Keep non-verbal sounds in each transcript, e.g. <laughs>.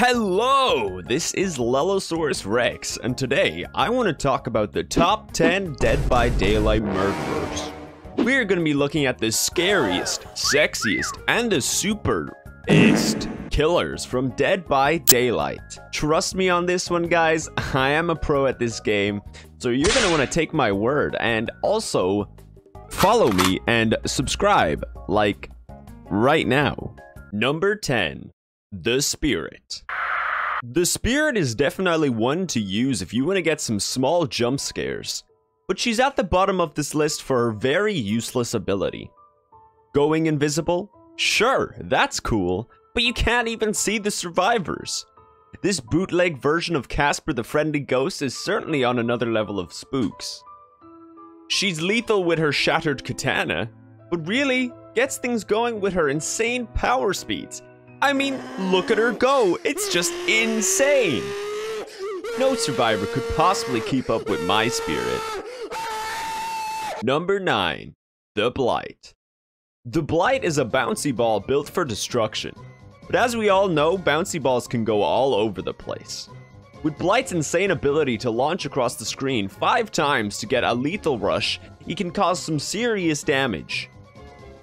Hello, this is Lelasaurus Rex, and today I want to talk about the top 10 Dead by Daylight murderers. We're going to be looking at the scariest, sexiest, and the superest killers from Dead by Daylight. Trust me on this one, guys, <laughs> I am a pro at this game, so you're going to want to take my word, and also follow me and subscribe, like, right now. Number 10. The Spirit. The Spirit is definitely one to use if you want to get some small jump scares, but she's at the bottom of this list for her very useless ability. Going invisible? Sure, that's cool, but you can't even see the survivors. This bootleg version of Casper the Friendly Ghost is certainly on another level of spooks. She's lethal with her shattered katana, but really gets things going with her insane power speeds I mean, look at her go. It's just insane. No survivor could possibly keep up with my spirit. Number 9. The Blight. The Blight is a bouncy ball built for destruction. But as we all know, bouncy balls can go all over the place. With Blight's insane ability to launch across the screen five times to get a lethal rush, he can cause some serious damage.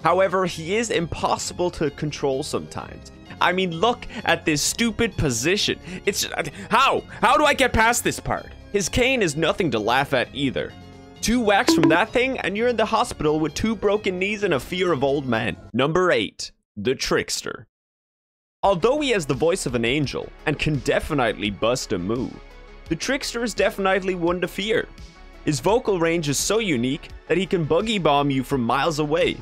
However, he is impossible to control sometimes, I mean, look at this stupid position. It's how? How do I get past this part? His cane is nothing to laugh at either. Two whacks from that thing, and you're in the hospital with two broken knees and a fear of old men. Number 8. The Trickster. Although he has the voice of an angel, and can definitely bust a move, the Trickster is definitely one to fear. His vocal range is so unique that he can buggy bomb you from miles away.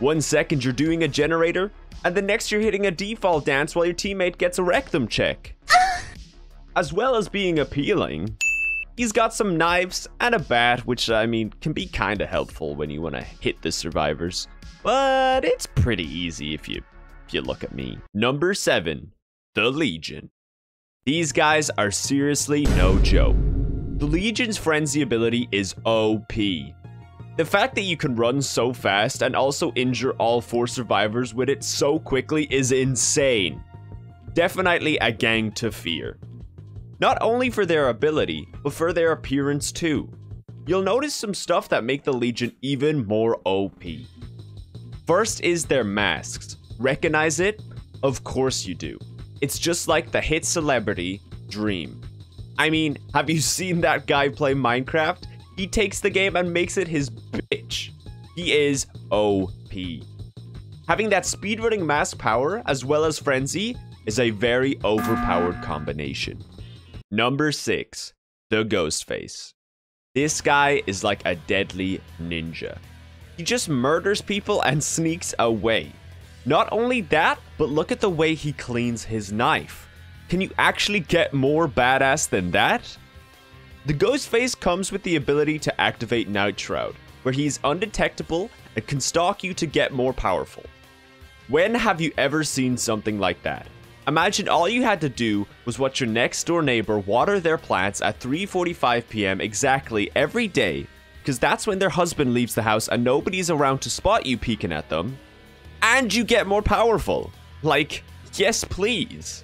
One second you're doing a generator, and the next you're hitting a default dance while your teammate gets a rectum check. Ah! as well as being appealing, he's got some knives and a bat, which, I mean, can be kinda helpful when you wanna hit the survivors. But it's pretty easy if you, if you look at me. Number 7. The Legion. These guys are seriously no joke. The Legion's frenzy ability is OP. The fact that you can run so fast and also injure all four survivors with it so quickly is insane. Definitely a gang to fear. Not only for their ability, but for their appearance too. You'll notice some stuff that make the Legion even more OP. First is their masks. Recognize it? Of course you do. It's just like the hit celebrity, Dream. I mean, have you <laughs> seen that guy play Minecraft? He takes the game and makes it his bitch. He is OP. Having that speedrunning mask power as well as frenzy is a very overpowered combination. Number 6. The Ghostface. This guy is like a deadly ninja. He just murders people and sneaks away. Not only that, but look at the way he cleans his knife. Can you actually get more badass than that? The Ghostface comes with the ability to activate Night Shroud, where he's undetectable and can stalk you to get more powerful. When have you ever seen something like that? Imagine all you had to do was watch your next door neighbor water their plants at 3.45 p.m. exactly every day, because that's when their husband leaves the house and nobody's around to spot you peeking at them, and you get more powerful. Like, yes please.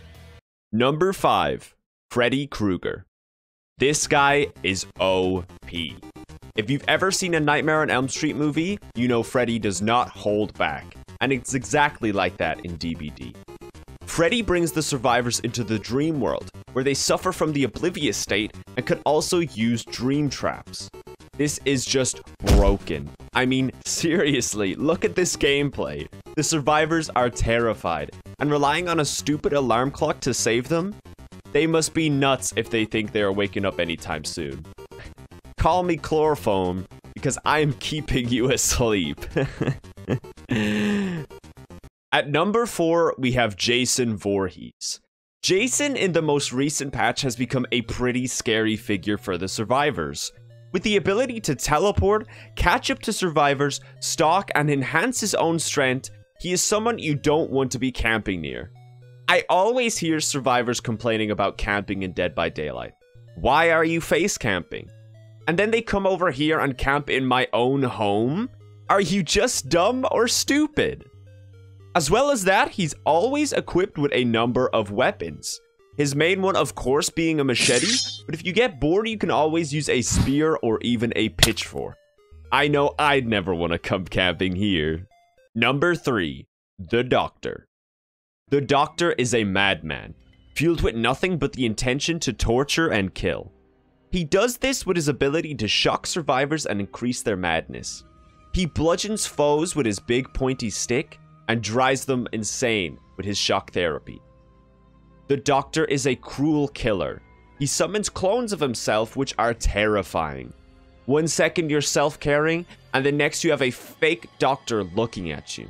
Number 5. Freddy Krueger. This guy is OP. If you've ever seen a Nightmare on Elm Street movie, you know Freddy does not hold back. And it's exactly like that in DBD. Freddy brings the survivors into the dream world, where they suffer from the oblivious state and could also use dream traps. This is just broken. I mean, seriously, look at this gameplay. The survivors are terrified, and relying on a stupid alarm clock to save them they must be nuts if they think they are waking up anytime soon. Call me chloroform because I am keeping you asleep. <laughs> At number 4, we have Jason Voorhees. Jason in the most recent patch has become a pretty scary figure for the survivors. With the ability to teleport, catch up to survivors, stalk, and enhance his own strength, he is someone you don't want to be camping near. I always hear survivors complaining about camping in Dead by Daylight. Why are you face camping? And then they come over here and camp in my own home? Are you just dumb or stupid? As well as that, he's always equipped with a number of weapons. His main one, of course, being a machete, but if you get bored, you can always use a spear or even a pitchfork. I know I'd never want to come camping here. Number 3. The Doctor. The Doctor is a madman, fueled with nothing but the intention to torture and kill. He does this with his ability to shock survivors and increase their madness. He bludgeons foes with his big pointy stick and drives them insane with his shock therapy. The Doctor is a cruel killer. He summons clones of himself which are terrifying. One second you're self-caring, and the next you have a fake doctor looking at you.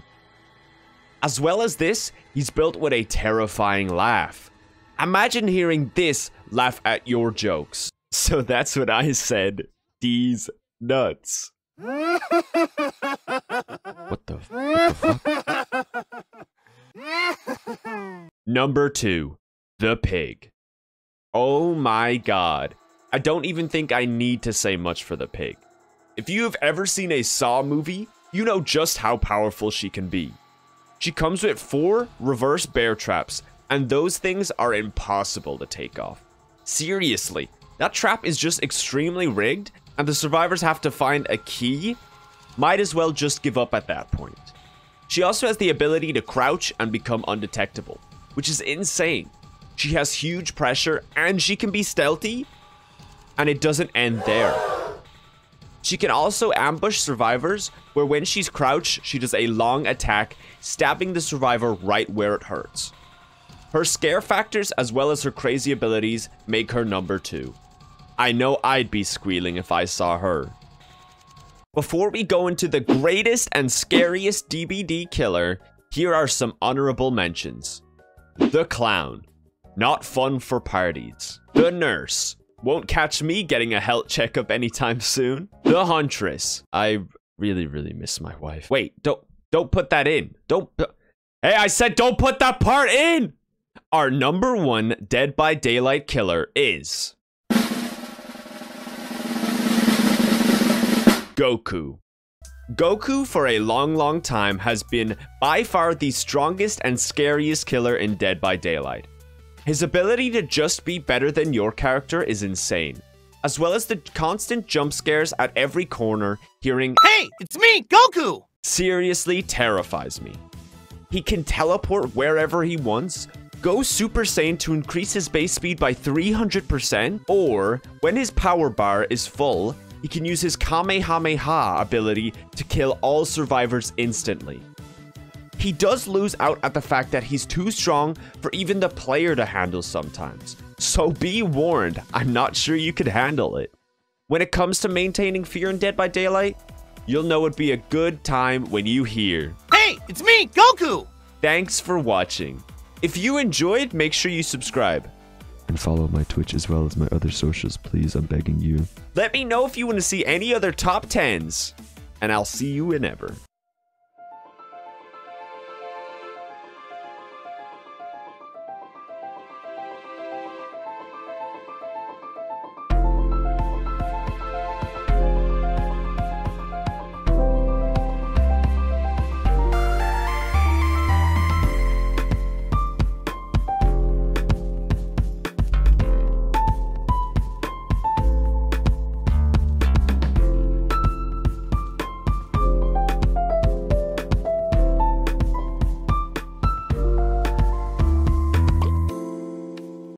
As well as this, he's built with a terrifying laugh. Imagine hearing this laugh at your jokes. So that's what I said. These nuts. what the, what the? Number two. The pig. Oh my god. I don't even think I need to say much for the pig. If you have ever seen a Saw movie, you know just how powerful she can be. She comes with four reverse bear traps, and those things are impossible to take off. Seriously, that trap is just extremely rigged, and the survivors have to find a key. Might as well just give up at that point. She also has the ability to crouch and become undetectable, which is insane. She has huge pressure and she can be stealthy. And it doesn't end there. She can also ambush survivors, where when she's crouched, she does a long attack, stabbing the survivor right where it hurts. Her scare factors, as well as her crazy abilities, make her number two. I know I'd be squealing if I saw her. Before we go into the greatest and scariest DBD killer, here are some honorable mentions. The Clown. Not fun for parties. The nurse. Won't catch me getting a health checkup anytime soon. The huntress. I really, really miss my wife. Wait, don't don't put that in. Don't. Hey, I said don't put that part in. Our number one Dead by Daylight killer is Goku. Goku, for a long, long time, has been by far the strongest and scariest killer in Dead by Daylight. His ability to just be better than your character is insane, as well as the constant jump scares at every corner, hearing, Hey, it's me, Goku! Seriously terrifies me. He can teleport wherever he wants, go Super Saiyan to increase his base speed by 300%, or when his power bar is full, he can use his Kamehameha ability to kill all survivors instantly. He does lose out at the fact that he's too strong for even the player to handle sometimes. So be warned, I'm not sure you could handle it. When it comes to maintaining fear in Dead by Daylight, you'll know it'd be a good time when you hear, Hey, it's me, Goku! Thanks for watching. If you enjoyed, make sure you subscribe. And follow my Twitch as well as my other socials, please. I'm begging you. Let me know if you want to see any other top 10s, and I'll see you whenever.